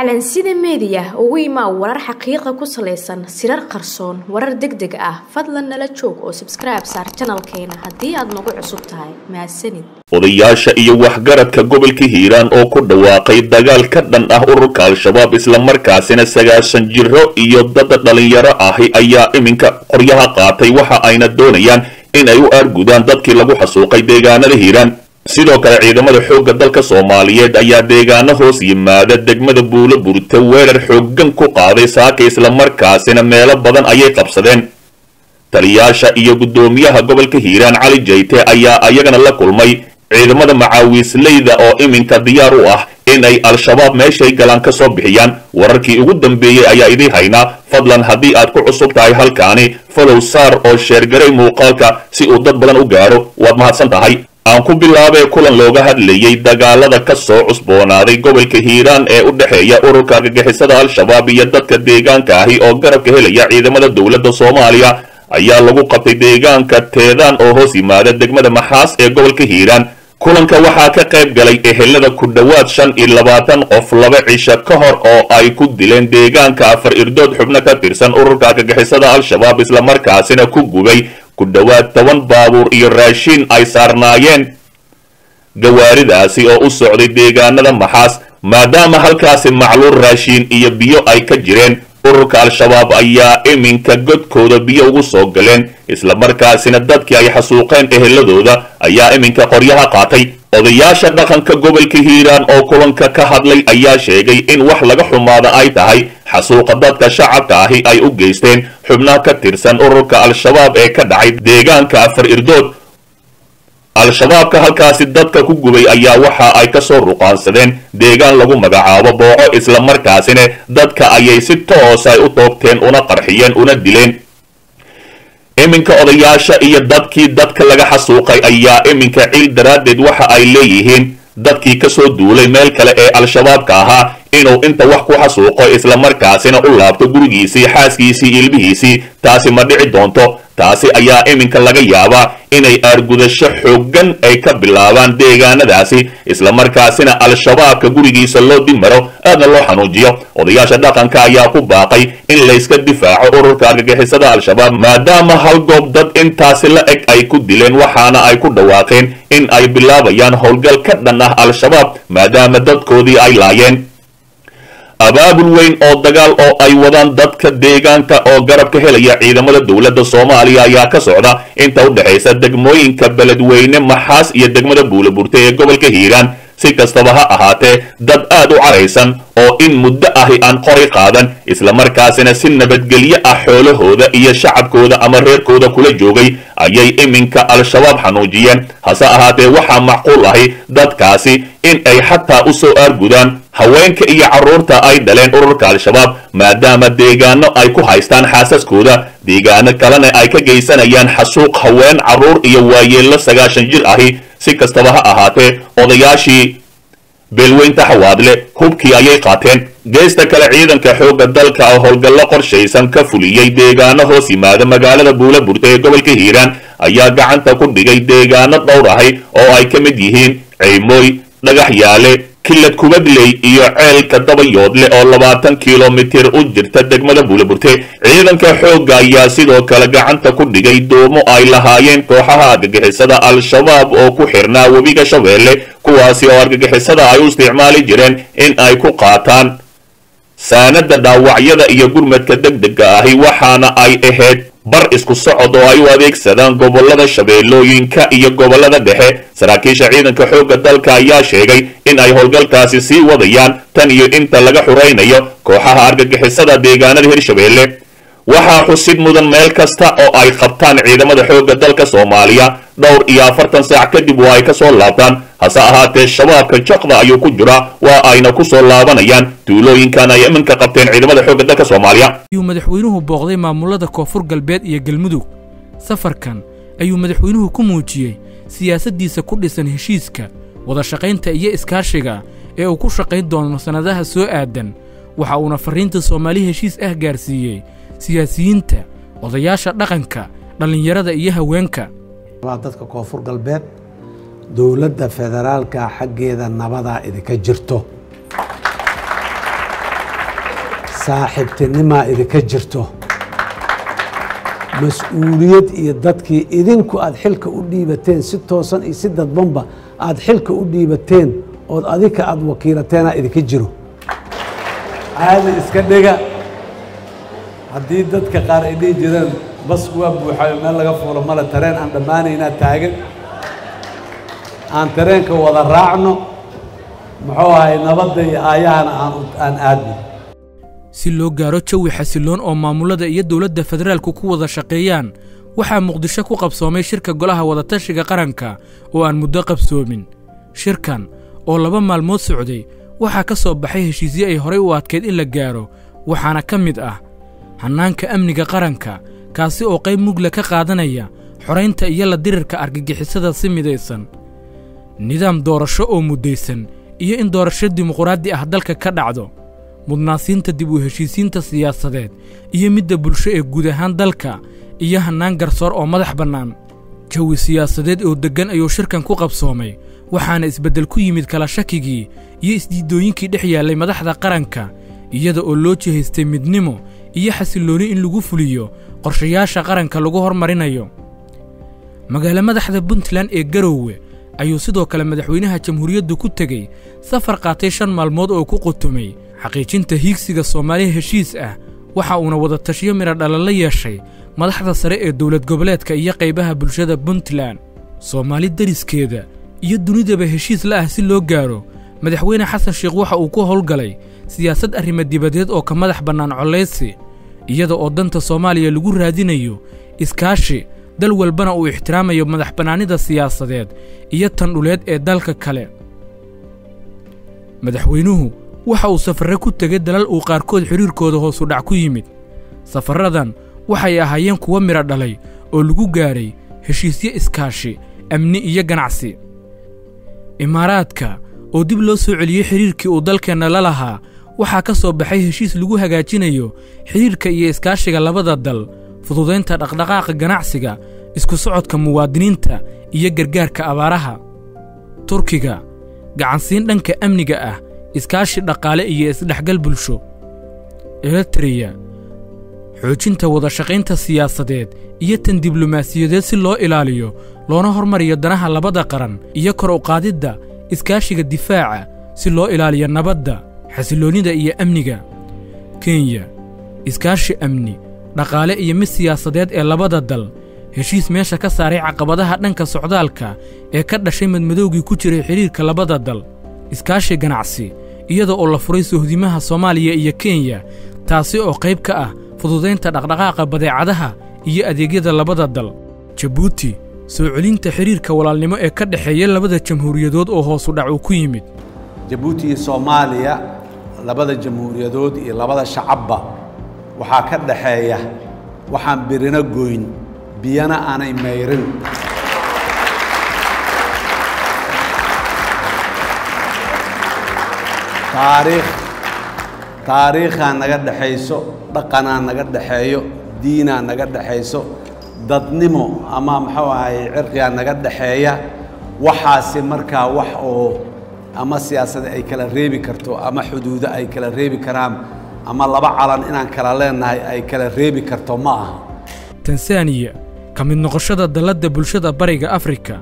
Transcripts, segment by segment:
calansida meediya ugu imaa warar xaqiiqa ku salaysan sirar qarsoon warar deg deg ah fadlan nala joog oo sabskribe saar janalkeena haddii aad nagu cusub tahay. Mahadsanid odayaasha iyo waxgaradka gobolka hiiraan oo ku dhawaaqay dagaal ka dhan ah ururka al-shabaab islamarkaasina sagaashan jiro iyo dada dhalinyaro ahi ayaa iminka qoryaha qaatay. Waxa ayna doonayaan in ay u aargudaan dadkii lagu xasuuqay deegaanada hiiraan sidoo kale ciidamada xoogga dalka soomaaliyeed ayaa deegaano hoos yimaada degmada buulo burta weerar xooggan ku qaaday saaka islamarkaasina meelo badan ayay qabsadeen. Taliyaasha iyo guddoomiyaha gobolka hiiraan cali jayte ayaa ayagana la kulmay ciidamada macaawiisleyda oo iminka diyaar u ah in ay al-shabaab meeshay galaan ka soo bixiyaan. Wararkii ugu dambeeyey ayaa idiin haynaa fadlan haddii aad ku cusub tahay halkaani falow saar oo sheergaray muuqaalka si uu dad badan u gaadho waad mahadsan tahay aan ku bilaabee kulan looga hadlayey dagaalada ka soo cusboonaaday gobolka hiiraan ee u dhexeeya ururka argagixisada al-shabaab iyo dadka deegaanka ahi oo garabka helaya ciidamada dowladda soomaaliya ayaa lagu qabtay deegaanka teedaan oo hoos yimaada degmada maxaas ee gobolka hiiraan. Kulanka waxaa ka qayb galay ehelada ku dhowaad shan iyo labaatan qof laba cisho ka hor oo ay ku dileen deegaanka afar irdood xubno ka tirsan ururka argagixisada al-shabaab islamarkaasina ku gubay ku dhowaad toban baabuur iyo raashiin ay saarnaayeen. Gawaaridaasi oo u socday deegaanada maxaas maadaama halkaasi macluur raashiin iyo biyo ay ka jireen ururka al-shabaab ayaa iminka godkooda biyo ugu soo galeen islamarkaasina dadkii ay xasuuqeen eheladooda ayaa iminka qoryaha qaatay. Odayaasha dhaqanka gobolka hiiraan oo kulanka ka hadlay ayaa sheegay in wax laga xumaada ay tahay xasuuqa dadka shacabka ahi ay u geysteen. Xubnaha ka tirsan ururka al-shabaab ee ka dhacay deegaanka afar irdood al-shabaabka halkaasi dadka ku gubay ayaa waxa ay ka soo ruqaansadeen deegaan lagu magacaabo booco islamarkaasina dadka ayay si toos ay u toogteen una qarxiyeen una dileen. Iminka odayaasha iyo dadkii dadka laga xasuuqay ayaa iminka ciil daraaddeed waxa ay leeyihiin. Dadkii ka soo duulay meel kale ee al-shabaabka ahaa inuu inta wax ku xasuuqo islamarkaasina u laabto gurigiisii xaaskiisii ilmihiisii taasi ma dhici doonto. Taasi ayaa iminka laga yaabaa inay aargudasho xooggan ay ka bilaabaan deegaanadaasi. Islamarkaasina al-shabaabka gurigiisa loo dimaro aadna loo xanuujiyo. Odayaasha dhaqanka ayaa ku baaqay in layska difaaco ururka argagixisada al-shabaab maadaama hal goob dad intaasi la eg ay ku dileen waxaana ay ku dhawaaqeen in ay bilaabayaan howlgal ka dhan ah al-shabaab maadaama dadkoodii ay laayeen abaabul weyn oo dagaal oo ay wadaan dadka deegaanka oo garab ka helaya ciidamada dowladda soomaaliya ayaa ka socda. Inta u dhexaysa degmooyinka beledweyne maxaas iyo degmada buulaburta ee gobolka hiiraan. Si kastaba ha ahaatee dad aad u caraysan oo in muddo ahi aan qori qaadan islamarkaasina si nabadgelyo ah xoolahooda iyo shacabkooda ama reerkooda kula joogay ayay iminka al-shabaab xanuujiyeen. Hase ahaatee waxaa macquul ahi dadkaasi in ay xataa u soo aargudaan haweenka iyo carruurta ay dhaleen ururka al-shabaab maadaama deegaano ay ku haystaan xaasaskooda. Deegaano kalena ay ka geysanayaan xasuuq haween carruur iyo waayeello sagaashan jir ahi. Si kastaba ha ahaatee odayaashii beelweynta xawaadle hubkii ayay qaateen. Geesta kale ciidanka xoogga dalka oo howlgallo qorshaysan ka fuliyey deegaano hoos yimaada magaalada buula burta ee gobolka hiiraan ayaa gacanta ku dhigay deegaano dhowr ahi oo ay ka mid yihiin ceymooy dhagax yaale kilad kubadley iyo ceelka dabayoodle oo labaatan kilomitir u jirta degmada buulaburte ciidanka xoogga ayaa sidoo kale gacanta ku dhigay doomo ay lahaayeen kooxaha argagixisada al-shabaab oo ku xirnaa webiga shabeelle kuwaasi oo argagixisada ay u isticmaali jireen in ay ku qaataan saanada dhaawacyada iyo gurmadka degdega ahi waxaana ay ahayd bar isku socod oo ay u adeegsadaan gobollada shabeellooyinka iyo gobollada dhexe. Saraakiisha ciidanka xoogga dalka ayaa sheegay in ay howlgalkaasi sii wadayaan tan iyo inta laga xuraynayo kooxaha argagixisada deegaanada hirshabeelle waxaa xusid mudan meel kasta oo ay qabtaan ciidamada xoogga dalka soomaaliya dhowr iyo afartan saac kadib waa ay ka soo laabtaan. Hase ahaatee shabaabka jaqda ayuu ku jiraa waa ayna ku soo laabanayaan. Tuulooyinkan ay iminka qabteen ciidamada xoogga dalka soomaaliya. Ayuu madaxweynuhu booqday maamulada koonfur galbeed iyo galmudug. Safarkan ayuu madaxweynuhu ku muujiyey siyaasaddiisa ku dhisan heshiiska wadashaqaynta iyo iskaashiga ee uu ku shaqayn doono sannadaha soo aadan. Waxa uuna farriinta soomaali heshiis ah gaarsiiyey siyaasiyiinta odayaasha dhaqanka dhallinyarada iyo haweenka. Dadka koonfur galbeed dowladda federaalka xaggeeda nabadaa idinka jirto. Saaxiibtinimaa idinka jirto. Mas'uuliyad iyo dadkii idinku aad xilka u dhiibateen si toosan iyo si dadbanba aad xilka u dhiibateen ood adinka aad wakiilateenaa idinka jiro. Caadi iska dhega haddii dadka qaar ay dhihi jireen basku waa buuxayo meel laga fuulo male tareen aan dhammaanaynaa taagan aan tareenka wada raacno. Muxuu ahay nabadda iyo aayahana aan aadno. Si loo gaaro jawi xasiloon oo maamulada iyo dowladda federaalku ku wada shaqeeyaan waxaa muqdisho ku qabsoomay shirka golaha wadatashiga qaranka oo aan muddo qabsoomin. Shirkan oo laba maalmood socday waxaa ka soo baxay heshiisyo ay horay u adkayd in la gaaro waxaana ka mid ah hannaanka amniga qaranka kaasi oo qayb mugla ka qaadanaya xoraynta iyo la dirirka argagixisada si midaysan. Nidaam doorasho oo muddaysan iyo in doorasho dimuquraadi ah dalka ka dhacdo. Mudnaansiinta dib u heshiisiinta siyaasadeed iyo midda bulsho ee guud ahaan dalka iyo hannaan garsoor oo madax bannaan. Jawi siyaasadeed oo deggan ayuu shirkan ku qabsoomay waxaana isbeddel ku yimid kala shakigii iyo isdiiddooyinkii dhex yaallay madaxda qaranka iyada oo loo jihaystay midnimo iyo xasillooni in lagu fuliyo qorshayaasha qaranka lagu hormarinayo magaalo madaxda puntland ee garoowe ayuu sidoo kale madaxweynaha jamhuuriyaddu ku tegey safar qaatay shan maalmood oo ku qutumay. Xaqiijinta hiigsiga soomaaliya heshiis ah waxa uuna wada tashiyo midha dhalan la yeeshay madaxda sare ee dowlad goboleedka iyo qaybaha bulshada puntland. Soomaali deriskeeda iyo dunidaba heshiis la ah si loo gaaro madaxweyne xasan sheekh waxa uu ku howlgalay siyaasad arrimo dibadeed oo ka madax bannaan collaysi iyada oo danta soomaaliya lagu raadinayo iskaashi dal walbana uu ixtiraamayo madax bannaanida siyaasadeed iyo tan dhuleed ee dalka kale. Madaxweynuhu waxa uu safarre ku tegay dalal uu qaarkood xidhiirkooda hoosu dhac ku yimid. Safarradan waxay ahaayeen kuwo midho dhalay oo lagu gaaray heshiisyo iskaashi amni iyo ganacsi. Imaaraadka oo dib loo soo celiyey xidhiirkii uu dalkeenna la lahaa waxaa ka soo baxay heshiis lagu hagaajinayo xidhiirka iyo iskaashiga labada dal fududaynta dhaqdhaqaaqa ganacsiga isku socodka muwaadiniinta iyo gargaarka abaaraha. Turkiga gacansiin dhanka amniga ah iskaashi dhaqaale iyo isdhexgal bulsho. Eritreya xoojinta wadashaqaynta siyaasadeed iyo tan diblomaasiyadeed si loo ilaaliyo loona hormariyo danaha labada qaran iyo kor u qaadidda iskaashiga difaaca si loo ilaaliyo nabadda xasilloonnida iyo amniga. Kenya iskaashi amni dhaqaale iyo mid siyaasadeed ee labada dal heshiis meesha ka saaray caqabadaha dhanka socdaalka ee ka dhashay madmadowgii ku jiray xidhiirka labada dal iskaashi ganacsi iyada oo la furay sohdimaha soomaaliya iyo kenya taasi oo qayb ka ah fududaynta dhaqdhaqaaqa badeecadaha iyo adeegyada labada dal. Jabuuti soo celinta xidhiirka walaalnimo ee ka dhexeeya labada jamhuuriyadood oo hoosu dhac uu ku yimid jabuuti iyo soomaaliya labada jamhuuriyadood iyo labada shacabba waxaa ka dhaxeeya waxaan birino goyn biyana aanay mayrin. Taariikh taariikhaa naga dhexayso dhaqanaa naga dhexeeyo diinaa naga dhexayso dadnimo ama muxuu ahay cirqigaa naga dhexeeya waxaasi markaa wax oo ama siyaasada ay kala reebi karto ama xuduudo ay kala reebi karaan ama laba calan inaan kala leenahay ay kala reebi karto ma aha. Tansaaniya ka mid noqoshada dalladda bulshada bariga afrika.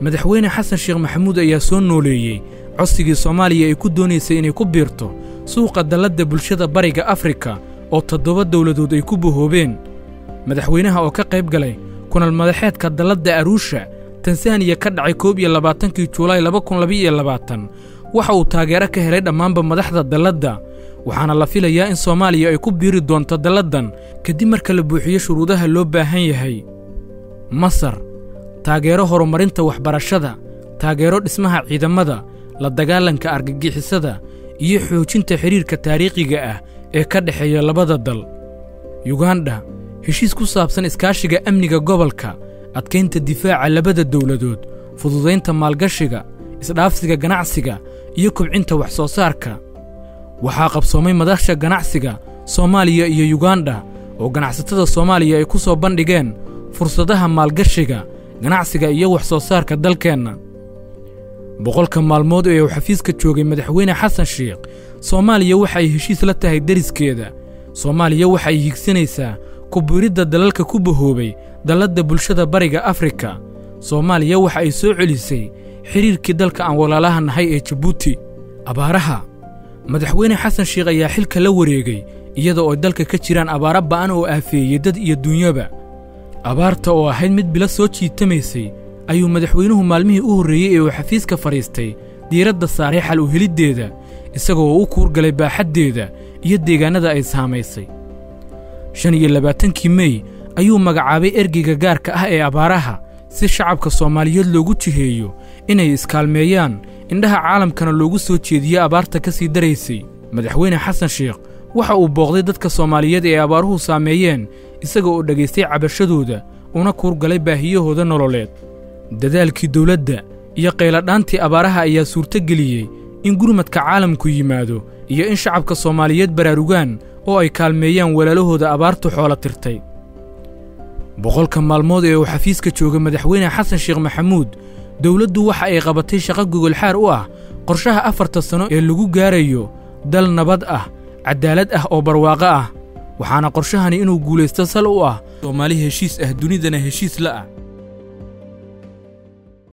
Madaxweyne xasan sheekh maxamuud ayaa soo nooleeyey codsigii soomaaliya ay ku doonaysay inay ku biirto suuqa dalladda bulshada bariga afrika oo toddoba dowladood ay ku bahoobeen madaxweynaha oo ka qayb galay kunal madaxeedka dalladda aruusha tansaaniya ka dhacay koob iyo labaatankii juulaay laba kun labaiyo labaatan waxa uu taageero ka helay dhammaanba madaxda dalladda. Waxaana la filayaa in soomaaliya ay ku biiri doonto dalladdan kadib marka la buuxiyo shuruudaha loo baahan yahay. Masar taageero horumarinta waxbarashada taageero dhismaha ciidamada la dagaalanka argagixisada iyo xoojinta xidhiirka taariikhiga ah ee ka dhexeeya labada dal. Yugandha heshiis ku saabsan iskaashiga amniga gobolka adkaynta difaaca labada dowladood fududaynta maalgashiga isdhaafsiga ganacsiga iyo kobcinta wax soo saarka waxaa qabsoomay madaxsha ganacsiga soomaaliya iyo yugandha oo ganacsatada soomaaliya ay ku soo bandhigeen fursadaha maalgashiga ganacsiga iyo wax soo saarka dalkeenna. Boqolka maalmood ee uu xafiiska joogay madaxweyne xasan sheekh soomaaliya waxa ay heshiis la tahay deriskeeda soomaaliya waxa ay higsanaysaa kubiridda dalalka ku bahoobay dalladda bulshada bariga afrika soomaaliya waxa ay soo celisay xidhiirkii dalka aan walaalaha nahay ee jabuuti abaaraha madaxweyne xasan sheekh ayaa xilka la wareegay iyada oo dalka ka jiraan abaaro ba'an oo aafeeyey dad iyo duunyaba. Abaarta oo ahayd mid bilo soo jiitamaysay ayuu madaxweynuhu maalmihii u horreeyey ee uu xafiiska fadhiistay diiradda saaray xal u heliddeeda isagoo u kuurgalay baaxaddeeda iyo deegaannada ay saamaysay shan iyo labaatankii mey ayuu magacaabay ergeyga gaarka ah ee abaaraha si shacabka soomaaliyeed loogu jiheeyo inay iskaalmeeyaan indhaha caalamkana loogu soo jeediyo abaarta ka sii daraysay. Madaxweyne xasan sheekh waxa uu booqday dadka soomaaliyeed ee abaaruhu saameeyeen isaga oo dhegaystay cabashadooda una kuurgalay baahiyahooda nololeed. Dadaalkii dawladda iyo qayladhaantii abaaraha ayaa suurtogeliyey in gurmadka caalamku yimaado iyo in shacabka soomaaliyeed baraarugaan oo ay kaalmeeyaan walaalahooda abaartu xoolo tirtay. Boqolka maalmood ee uu xafiiska jooga madaxweyne xasan sheekh maxamuud dowladdu waxa ay qabatay shaqo gogolxaar u ah qorshaha afarta sanno ee lagu gaarayo dal nabad ah caddaalad ah oo barwaaqo ah waxaana qorshahani inuu guulaysto sal u ah. Soomaali heshiis ah dunidana heshiis la ah